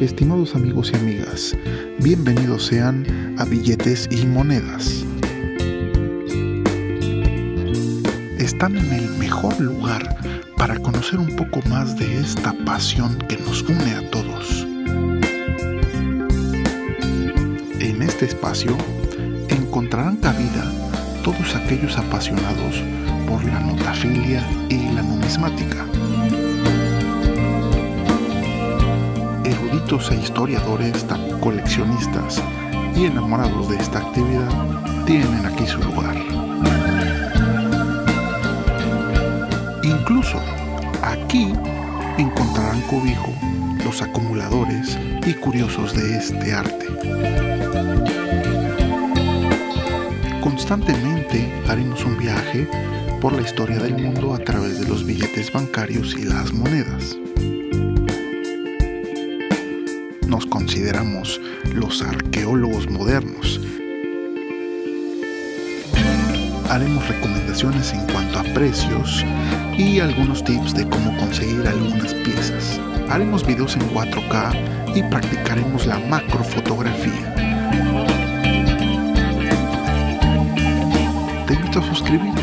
Estimados amigos y amigas, bienvenidos sean a Billetes y Monedas. Están en el mejor lugar para conocer un poco más de esta pasión que nos une a todos. En este espacio encontrarán cabida todos aquellos apasionados por la notafilia y la numismática. E historiadores, coleccionistas y enamorados de esta actividad tienen aquí su lugar. Incluso aquí encontrarán cobijo los acumuladores y curiosos de este arte. Constantemente haremos un viaje por la historia del mundo a través de los billetes bancarios y las monedas. Nos consideramos los arqueólogos modernos. Haremos recomendaciones en cuanto a precios y algunos tips de cómo conseguir algunas piezas. Haremos videos en 4K y practicaremos la macrofotografía. Te invito a suscribirte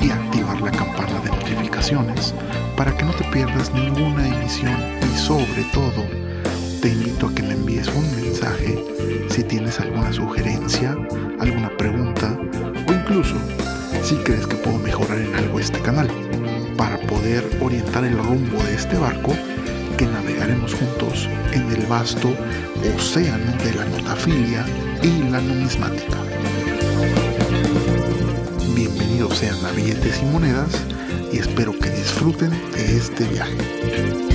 y activar la campana de notificaciones para que no te pierdas ninguna emisión y sobre todo te invito a que me envíes un mensaje si tienes alguna sugerencia, alguna pregunta o incluso si crees que puedo mejorar en algo este canal para poder orientar el rumbo de este barco que navegaremos juntos en el vasto océano de la notafilia y la numismática. Bienvenidos sean a billetes y monedas y espero que disfruten de este viaje.